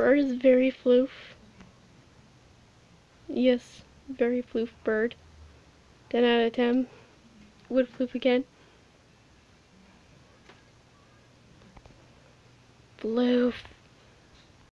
bird is very floof. Yes, very floof bird. 10 out of 10. Would floof again. Floof.